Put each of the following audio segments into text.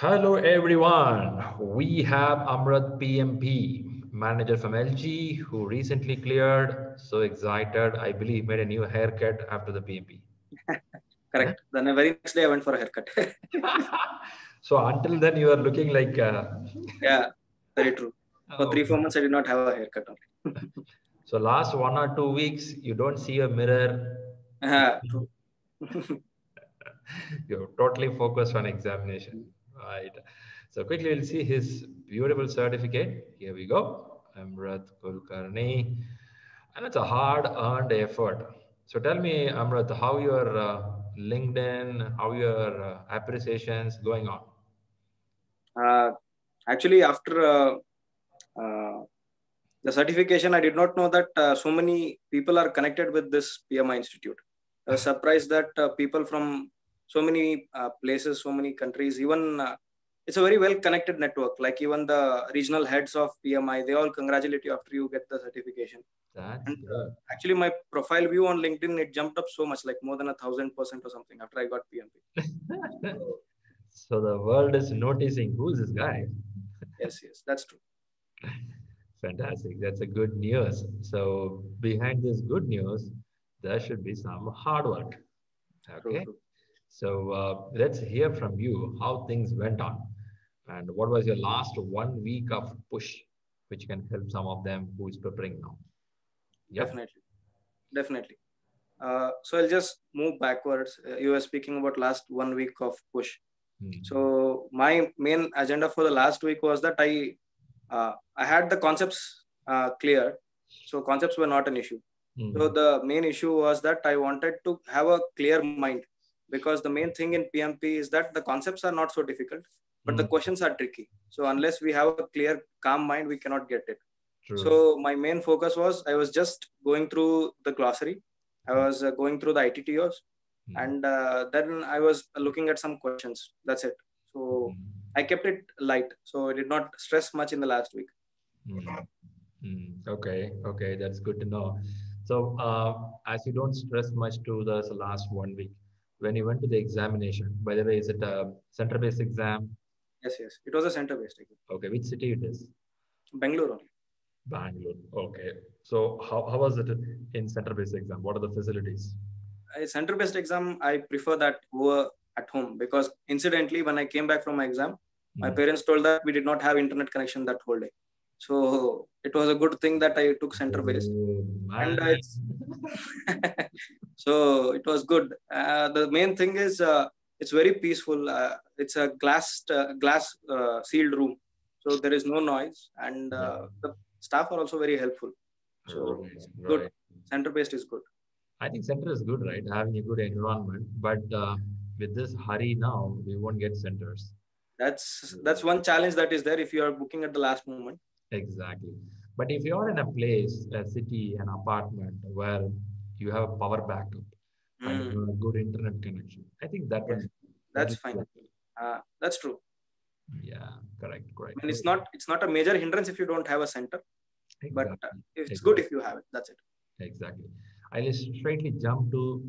Hello, everyone. We have Amruth PMP, manager from LG, who recently cleared. So excited. I believe made a new haircut after the PMP. Correct. Then the very next day, I went for a haircut. so until then, you are looking like. Uh... Yeah, very true. For oh. three, four months, I did not have a haircut. so last one or two weeks, you don't see a mirror. Uh, You're totally focused on examination. Right. So quickly we'll see his beautiful certificate. Here we go. Amruth Kulkarni. And it's a hard earned effort. So tell me, Amruth, how your uh, LinkedIn, how your uh, appreciations going on? Uh, actually, after uh, uh, the certification, I did not know that uh, so many people are connected with this PMI Institute. I was surprised that people from so many uh, places, so many countries. Even uh, it's a very well connected network. Like even the regional heads of PMI, they all congratulate you after you get the certification. That's and, good. actually, my profile view on LinkedIn it jumped up so much, like more than a thousand percent or something after I got PMP. so the world is noticing who's this guy. yes, yes, that's true. Fantastic. That's a good news. So behind this good news, there should be some hard work. Okay. True, true. So uh, let's hear from you how things went on and what was your last one week of push, which can help some of them who is preparing now. Yep. Definitely, definitely. Uh, so I'll just move backwards. Uh, you were speaking about last one week of push. Mm-hmm. So my main agenda for the last week was that I uh, I had the concepts uh, clear. So concepts were not an issue. Mm-hmm. So the main issue was that I wanted to have a clear mind because the main thing in PMP is that the concepts are not so difficult, but mm. the hmm. questions are tricky. So unless we have a clear, calm mind, we cannot get it. True. So my main focus was I was just going through the glossary, I was uh, going through the ITTOs, mm. and uh, then I was looking at some questions. That's it. So mm. I kept it light. So I did not stress much in the last week. Hmm. Okay, okay, that's good to know. So uh, as you don't stress much to the last one week, when you went to the examination? By the way, is it a center-based exam? Yes, yes. It was a center-based exam. Okay. Which city it is? Bangalore only. Bangalore. Okay. So how, how was it in center-based exam? What are the facilities? A center-based exam, I prefer that over at home because incidentally, when I came back from my exam, mm. my hmm. parents told that we did not have internet connection that whole day. So it was a good thing that I took center based. Oh, and so it was good. Uh, the main thing is uh, it's very peaceful. Uh, it's a glass uh, glass uh, sealed room, so there is no noise, and uh, the staff are also very helpful. So right. good. Right. Center based is good. I think center is good, right? Having a good environment, but with this hurry now, we won't get centers. That's that's one challenge that is there if you are booking at the last moment Exactly. But if you're in a place, a city, an apartment where you have a power backup mm. and you have a good internet connection, I think that yes. that's fine. Uh, that's true. Yeah, correct, correct. And it's not it's not a major hindrance if you don't have a center, exactly. but uh, it's exactly. good if you have it. That's it. Exactly. I'll straightly jump to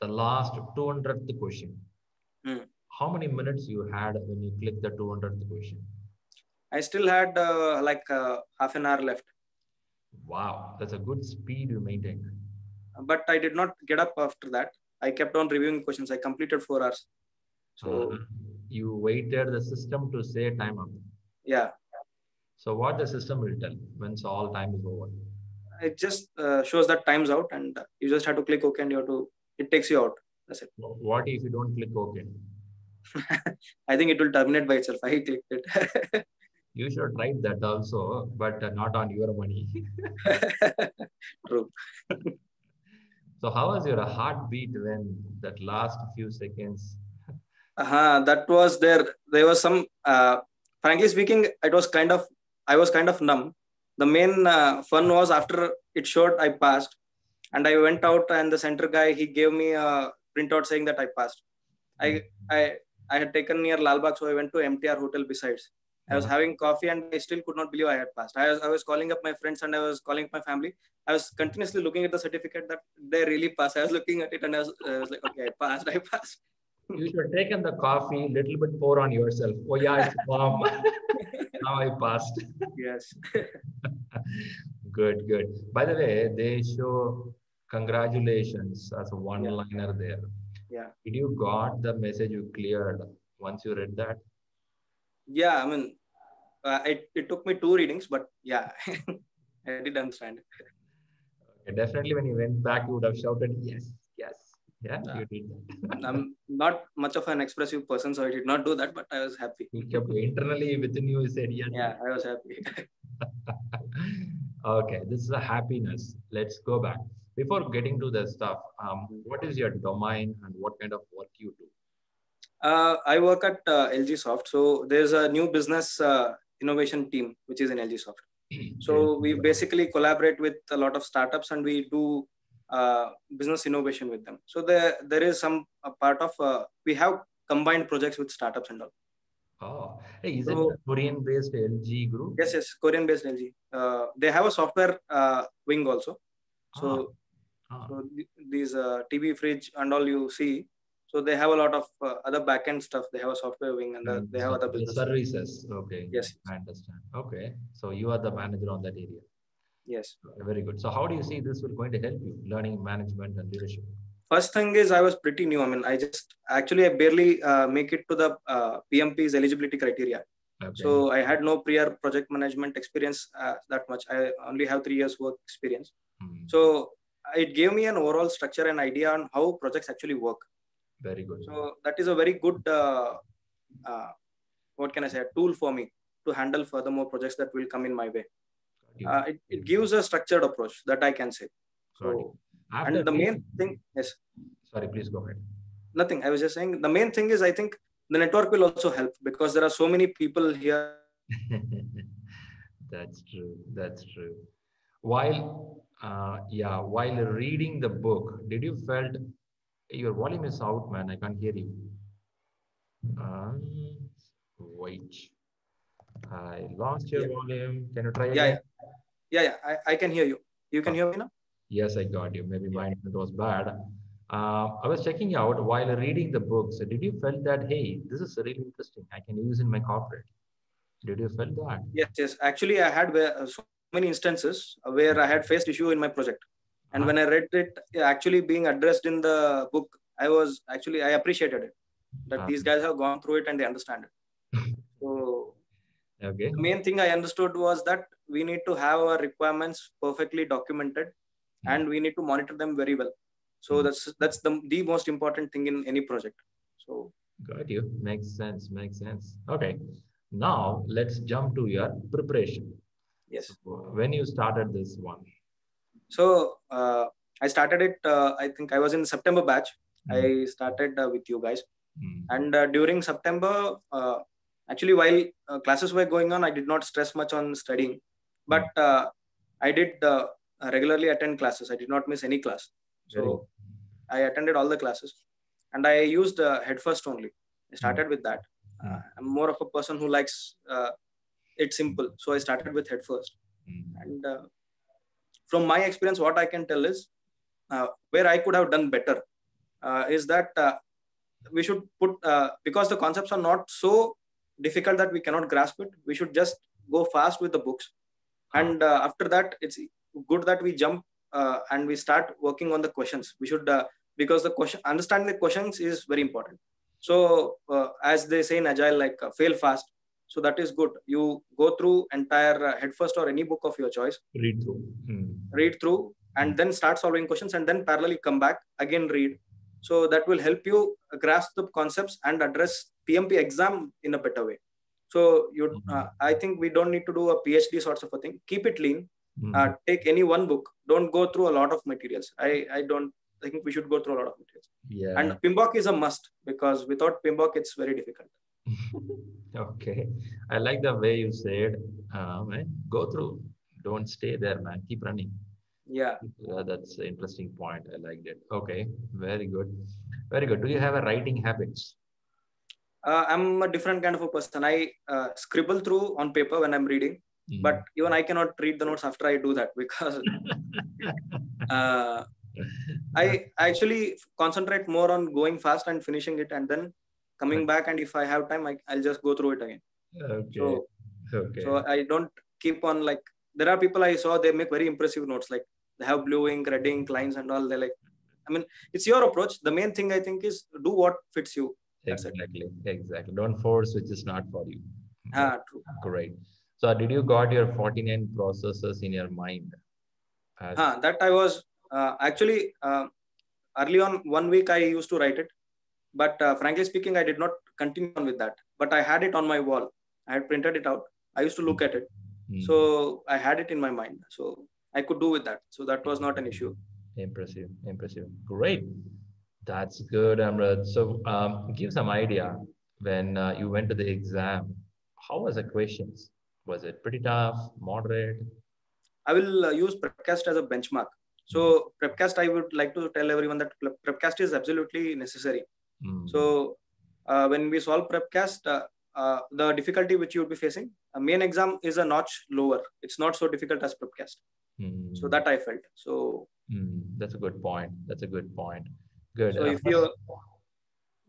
the last 200th question. Mm. How many minutes you had when you click the 200th question? I still had uh, like uh, half an hour left. Wow, that's a good speed you maintained. But I did not get up after that. I kept on reviewing questions. I completed four hours. So uh, you waited the system to say time up. Yeah. So what the system will tell once all time is over? It just uh, shows that time's out, and you just have to click OK, and you have to. It takes you out. That's it. What if you don't click OK? I think it will terminate by itself. I clicked it. you should write that also, but not on your money. True. so how was your heartbeat when that last few seconds? Uh-huh, that was there. There was some, uh, frankly speaking, it was kind of, I was kind of numb. The main uh, fun was after it showed I passed and I went out and the center guy, he gave me a printout saying that I passed. I, I, I had taken near Lalbagh, so I went to MTR hotel besides I was having coffee and I still could not believe I had passed. I was, I was calling up my friends and I was calling up my family. I was continuously looking at the certificate that they really passed. I was looking at it and I was, I was like, okay, I passed, I passed. you should take in the coffee, little bit pour on yourself. Oh yeah, it's warm. now I passed. Yes. good, good. By the way, they show congratulations as a one-liner yeah. there. Yeah. Did you got the message you cleared once you read that? Yeah, I mean, uh, it, it took me two readings, but yeah, I did understand. Okay, definitely, when you went back, you would have shouted, "Yes, yes." Yeah, uh, you did that. I'm not much of an expressive person, so I did not do that, but I was happy. You kept internally within you, you said yes. Yeah, I was happy. okay, this is a happiness. Let's go back. Before getting to the stuff, um, what is your domain and what kind of work you do? Uh, I work at uh, LG Soft. So there's a new business uh, innovation team which is in LG Soft. So we basically collaborate with a lot of startups and we do uh, business innovation with them. So there, there is some part of uh, we have combined projects with startups and all. Oh, hey, is so, it Korean-based LG group? Yes, yes, Korean-based LG. Uh, they have a software uh, wing also. So, ah. Ah. so th- these uh, TV fridge and all you see. So they have a lot of uh, other backend stuff. They have a software wing and mm, they have other business services. Okay. Yes. I understand. Okay. So you are the manager on that area. Yes. Very good. So how do you see this will going to help you learning management and leadership? First thing is I was pretty new. I mean, I just actually I barely uh, make it to the uh, PMP's eligibility criteria. Okay. So I had no prior project management experience uh, that much. I only have three years work experience. Hmm. So it gave me an overall structure and idea on how projects actually work. Very good. So that is a very good, uh, uh, what can I say, a tool for me to handle further more projects that will come in my way uh, it, it gives a structured approach that I can say. So, and the main thing, yes. Sorry, please go ahead. Nothing. I was just saying the main thing is I think the network will also help because there are so many people here. That's true. That's true. While, uh, yeah, while reading the book, did you felt your volume is out, man? I can't hear you. Um, wait. I lost your yeah. volume. Can you try yeah, again? Yeah, yeah, yeah. I, I can hear you. You can hear me now? Yes, I got you. Maybe mine was bad. Uh, I was checking out while reading the book. So did you felt that, hey, this is really interesting. I can use in my corporate. Did you felt that? Yes, yes. Actually, I had so many instances where I had faced issue in my project. And when I read it actually being addressed in the book, I was actually, I appreciated it that uh-huh. these guys have gone through it and they understand it. so Okay. The main thing I understood was that we need to have our requirements perfectly documented mm. and we need to monitor them very well. So mm. that's that's the, the most important thing in any project. So got you. Makes sense. Makes sense. Okay. Now let's jump to your preparation. Yes. So when you started this one? So uh, I started it. Uh, I think I was in September batch. Mm. I started uh, with you guys, mm. and uh, during September, uh, actually while uh, classes were going on i did not stress much on studying but hmm. uh, i did uh, regularly attend classes i did not miss any class so i attended all the classes and i used uh, head first only i started with that hmm. uh, i'm more of a person who likes uh, it simple so i started with head first hmm. and from my experience what i can tell is where i could have done better is that we should put because the concepts are not so difficult that we cannot grasp it we should just go fast with the books. And uh, after that it's good that we jump uh, and we start working on the questions. We should uh, because the question understanding the questions is very important. So uh, as they say in agile like uh, fail fast so that is good you go through entire uh, head first or any book of your choice read through hmm. read through and then start solving questions and then parallelly come back again read so that will help you grasp the concepts and address PMP exam in a better way. So you, mm-hmm. uh, I think we don't need to do a PhD sorts of a thing. Keep it lean. Mm-hmm. Uh, take any one book. Don't go through a lot of materials. I, I don't I think we should go through a lot of materials. Yeah. And PMBOK is a must because without PMBOK, it's very difficult. okay. I like the way you said, uh, man, go through. Don't stay there, man. Keep running. Yeah. That's an interesting point. I liked it. Okay. Very good. Very good. Do you have a writing habits? uh, I'm a different kind of a person. I uh, scribble through on paper when I'm reading, mm. but even I cannot read the notes after I do that because uh, I actually concentrate more on going fast and finishing it, and then coming back. And if I have time, I, I'll just go through it again. Okay. So, okay. so I don't keep on like. There are people I saw they make very impressive notes like they have blue ink, red ink lines, and all. They like. I mean, it's your approach. The main thing I think is do what fits you. That's exactly. It. Exactly. Don't force which is not for you. Ah, true. Great. So did you got your 49 processes in your mind? As... Ah, that I was uh, actually uh, early on one week I used to write it, but uh, frankly speaking, I did not continue on with that. But I had it on my wall. I had printed it out. I used to look at it. Mm. So I had it in my mind. So I could do with that. So that was not an issue. Impressive, impressive. Great. That's good, Amruth. So um, give some idea when uh, you went to the exam. How was the questions? Was it pretty tough, moderate? I will uh, use Prepcast as a benchmark. So Prepcast, I would like to tell everyone that Prepcast is absolutely necessary. Mm. So uh, when we solve Prepcast, uh, uh, the difficulty which you would be facing, a main exam is a notch lower. It's not so difficult as Prepcast. Mm. So that I felt. So mm. that's a good point. That's a good point. Good. So if you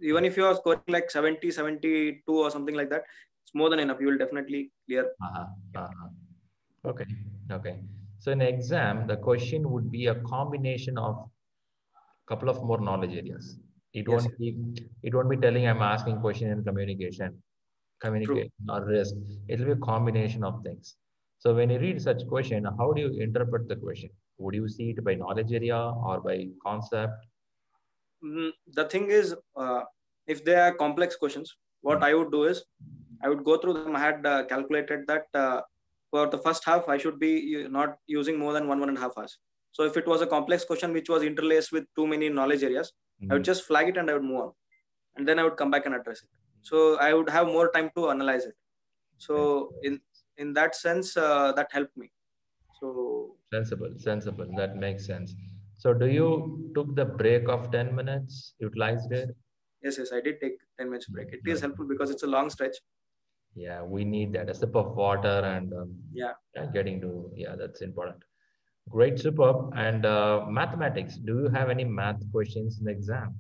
even if you are scoring like 70, 72 or something like that, it's more than enough. You will definitely clear. Uh-huh. Uh-huh. Okay. Okay. So in exam, the question would be a combination of a couple of more knowledge areas. It yes. won't be it won't be telling I'm asking question in communication, communication True. or risk. It will be a combination of things. So when you read such question, how do you interpret the question? Would you see it by knowledge area or by concept? Mm, the thing is, uh, if they are complex questions, what mm-hmm. I would do is I would go through them. I had uh, calculated that uh, for the first half, I should be not using more than one, one and a half hours. So if it was a complex question which was interlaced with too many knowledge areas, mm-hmm. I would hmm. just flag it and I would move on. And then I would come back and address it. So I would have more time to analyze it. So in in that sense, uh, that helped me. So sensible, sensible. That makes sense. So do you took the break of 10 minutes, utilized it? Yes, yes, I did take 10 minutes break. It is helpful because it's a long stretch yeah we need that a sip of water and um, yeah. getting to yeah that's important great superb and uh, mathematics do you have any math questions in the exam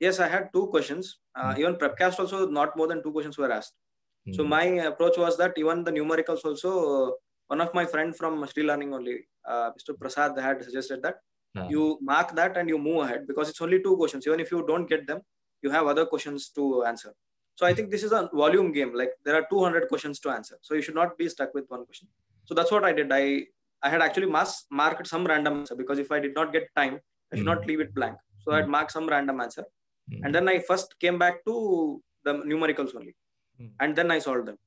yes i had two questions uh, mm-hmm. even prepcast also not more than two questions were asked mm-hmm. so my approach was that even the numericals also uh, one of my friend from ShriLearning only uh, mr prasad had suggested that uh-huh. you mark that and you move ahead because it's only two questions even if you don't get them you have other questions to answer so I think this is a volume game. Like there are 200 questions to answer. So you should not be stuck with one question. So that's what I did. I I had actually mass marked some random answer because if I did not get time, I should mm. not leave it blank. So mm. I'd mark some random answer. Mm. And then I first came back to the numericals only. Hmm. And then I solved them.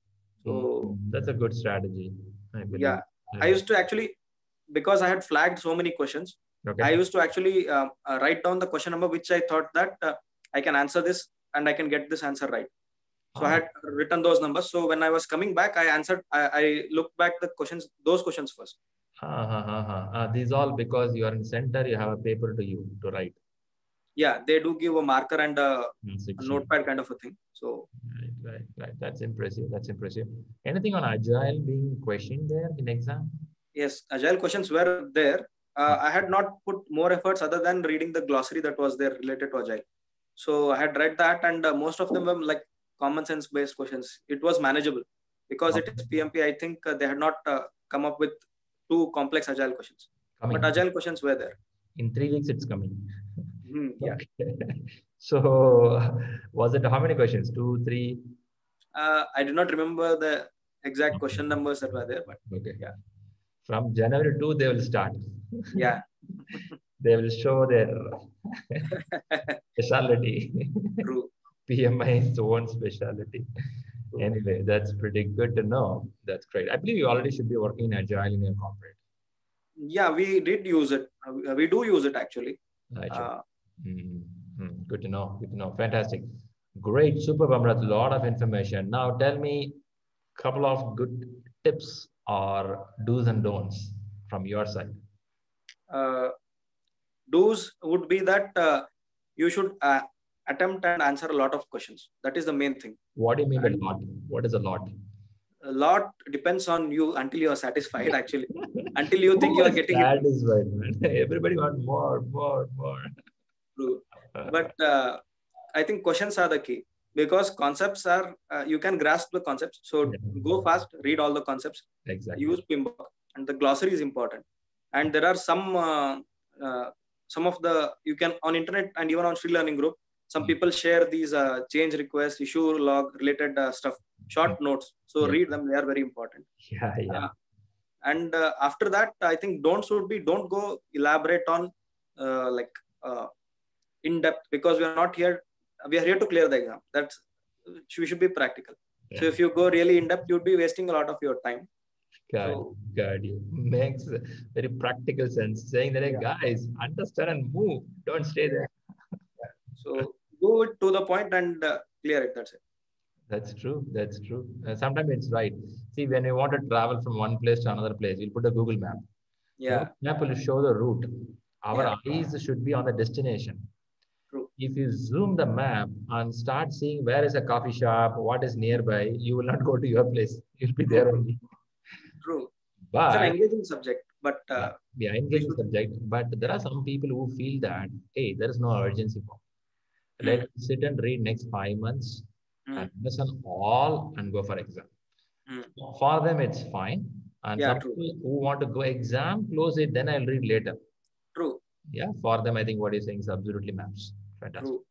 So hmm. that's a good strategy. I yeah. I used to actually, because I had flagged so many questions, okay. I used to actually uh, uh, write down the question number which I thought that uh, I can answer this and I can get this answer right. So I had written those numbers. So when I was coming back, I answered, I, I looked back the questions, those questions first. Ha, ha, ha, ha. Uh, these all because you are in center, you have a paper to you to write. Yeah, they do give a marker and a, a notepad kind of a thing. So right, right, right. That's impressive. That's impressive. Anything on agile being questioned there in exam? Yes, agile questions were there. Uh, I had not put more efforts other than reading the glossary that was there related to agile. So I had read that, and uh, most of them were like common sense based questions. It was manageable because okay. it is PMP. I think uh, they had not uh, come up with too complex agile questions, coming. but agile questions were there. In three weeks, it's coming. Mm, yeah. So, was it how many questions? Two, three? Uh, I do not remember the exact question numbers that were there, but okay. Yeah. From January 2, they will start. Yeah. they will show their specialty. True. PMI is own specialty. Anyway, that's pretty good to know. That's great. I believe you already should be working in agile in your corporate. Yeah, we did use it. Uh, we do use it actually. Uh, mm-hmm. Good to know. Good to know. Fantastic. Great. Super, Amruth. A lot of information. Now tell me a couple of good tips or do's and don'ts from your side. Uh, do's would be that uh, you should uh, attempt and answer a lot of questions. That is the main thing. What do you mean by lot? What is a lot? A lot depends on you until you are satisfied, actually. until you think you are getting satisfied, man. Everybody wants more, more, more. True. But uh, I think questions are the key because concepts are uh, you can grasp the concepts. So yeah. go fast, read all the concepts. Exactly. Use PMBOK, and the glossary is important. And there are some uh, uh, some of the you can on internet and even on ShriLearning Group. Some mm people share these uh, change requests, issue log related uh, stuff, short mm notes. So yeah. read them; they are very important. Yeah, yeah and uh, after that i think don't should be don't go elaborate on uh, like uh, in depth because we are not here we are here to clear the exam that's we should be practical yeah. so if you go really in depth you'd be wasting a lot of your time God, so, God, you makes very practical sense. Saying that, hey, yeah. guys, understand and move. Don't stay there. so go to the point and uh, clear it. That's it. That's true. That's true. Uh, sometimes it's right. See, when you want to travel from one place to another place, you'll put a Google map. Yeah. Map will show the route. Our yeah. eyes should be on the destination. True. If you zoom the map and start seeing where is a coffee shop, what is nearby, you will not go to your place. You'll be there only. True. But it's an engaging subject. But uh, yeah, engaging subject. But there are some people who feel that hey, there is no urgency for. Let mm. sit and read next five months mm. and listen all and go for exam. Mm. For them, it's fine. And yeah, some people who want to go exam, close it, then I'll read later. True. Yeah, for them, I think what you're saying is absolutely maps. Fantastic. True.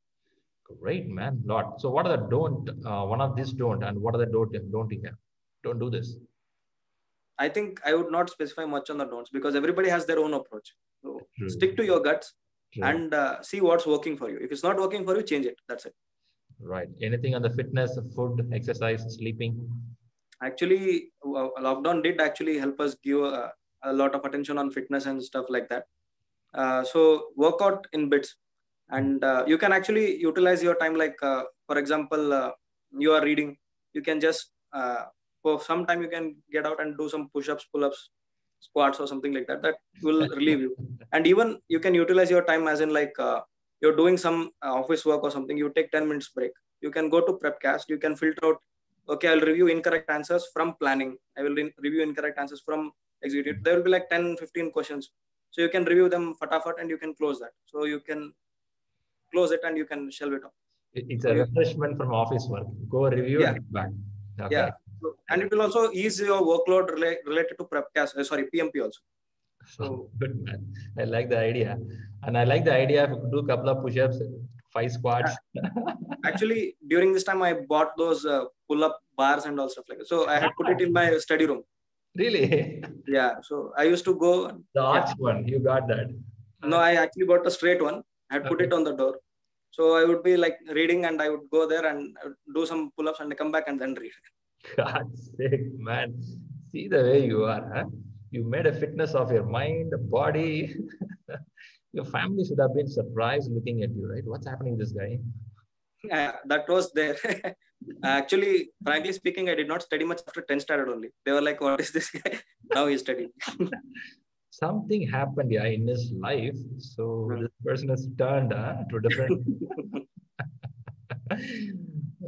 Great, man. Lot. So, what are the don't? Uh, one of these don't, and what are the don't? Don't you have? Don't do this. I think I would not specify much on the don'ts because everybody has their own approach. So, True. stick to your guts And uh, see what's working for you. If it's not working for you, change it. That's it. Right. Anything on the fitness, food, exercise, sleeping? Actually, lockdown did actually help us give a, a lot of attention on fitness and stuff like that. Uh, so workout in bits, and uh, you can actually utilize your time. Like uh, for example, uh, you are reading, you can just uh, for some time you can get out and do some push-ups, pull-ups, squats or something like that. That will relieve you. And even you can utilize your time as in like uh, you're doing some uh, office work or something, you take 10 minutes break. You can go to Prepcast. You can filter out, okay, I'll review incorrect answers from planning. I will re- review incorrect answers from executive. There will be like 10, 15 questions. So you can review them fatafat and you can close that. So you can close it and you can shelve it off. It's a refreshment from office work. Go review yeah. and back. Okay. Yeah. And it will also ease your workload rela- related to Prepcast, uh, sorry, PMP also. So good man. I like the idea. And I like the idea of do a couple of push-ups, five squats. Actually, during this time, I bought those uh, pull-up bars and all stuff like that. So I had put it in my study room. Really? Yeah. So I used to go. The arch yeah. one, you got that? No, I actually bought a straight one. I had put it on the door. So I would be like reading and I would go there and do some pull-ups and come back and then read. God's sake, man. See the way you are, huh? you made a fitness of your mind, body. your family should have been surprised looking at you, right? What's happening this guy? Yeah, that was there. Actually, frankly speaking, I did not study much after 10 started only. They were like, what is this guy? now he's studying. Something happened yeah, in his life. So this person has turned uh, to different.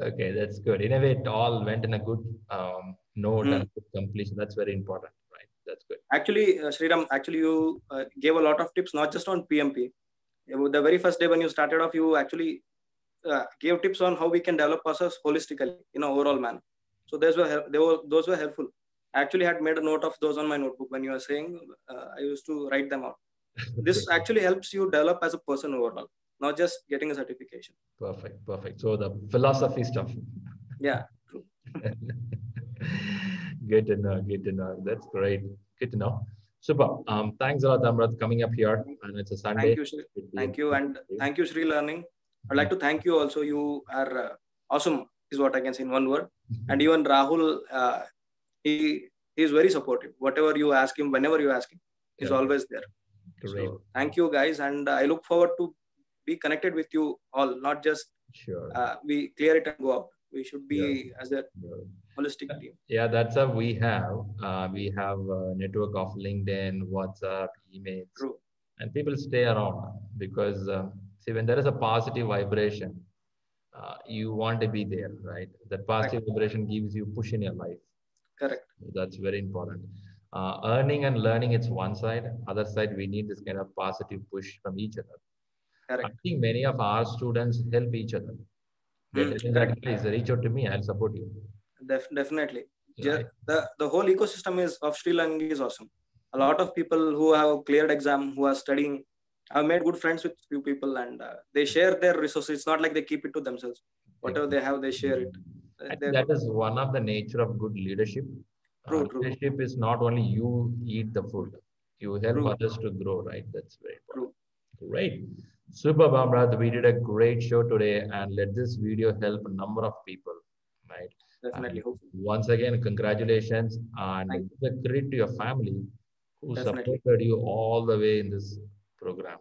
Okay, that's good. In a way, it all went in a good um, note mm. and good completion. That's very important right? that's good. Actually, uh, Shriram, actually you uh, gave a lot of tips, not just on PMP. The very first day when you started off, you actually uh, gave tips on how we can develop ourselves holistically in an overall manner. So those were, they were those were helpful. I actually had made a note of those on my notebook when you were saying. Uh, I used to write them out. this actually helps you develop as a person overall, not just getting a certification. Perfect, perfect. So the philosophy stuff. Yeah, true. Good to know. Good to know. That's great. Good to know. Super. Um, thanks a lot, Amruth, coming up here. And it's a Sunday. Thank you, Thank you. And thank you, ShriLearning. I'd like to thank you also. You are uh, awesome, is what I can say in one word. And even Rahul, uh, he, he is very supportive. Whatever you ask him, whenever you ask him, he's yeah. always there. Great. So thank you, guys. And I look forward to be connected with you all, not just sure. Uh, we clear it and go out. We should be yeah. as a yeah holistic team yeah that's how we have uh, we have a network of linkedin whatsapp emails True. and people stay around because uh, see when there is a positive vibration uh, you want to be there right that positive right. vibration gives you push in your life correct that's very important uh, earning and learning it's one side other side we need this kind of positive push from each other Correct. i think many of our students help each other they're telling that guys reach out to me i'll support you Def- definitely. Right. Ju- the the whole ecosystem is of ShriLearning is awesome. A lot of people who have cleared exam, who are studying, I've made good friends with few people, and uh, they share their resources. It's not like they keep it to themselves. Whatever they have, they share it. I think that is one of the nature of good leadership. True, Uh, true. Leadership is not only you eat the food, you help True. others to grow, right? That's very True. important. Great. Super, Bamrad. We did a great show today and let this video help a number of people, right? definitely. Hopefully. Once again, congratulations and Thank the credit to your family who Definitely. supported you all the way in this program.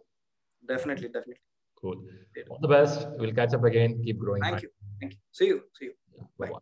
Definitely. Definitely. Cool. All the best. We'll catch up again. Keep growing. Thank you. Thank you. See you. See you. Yeah, bye-bye.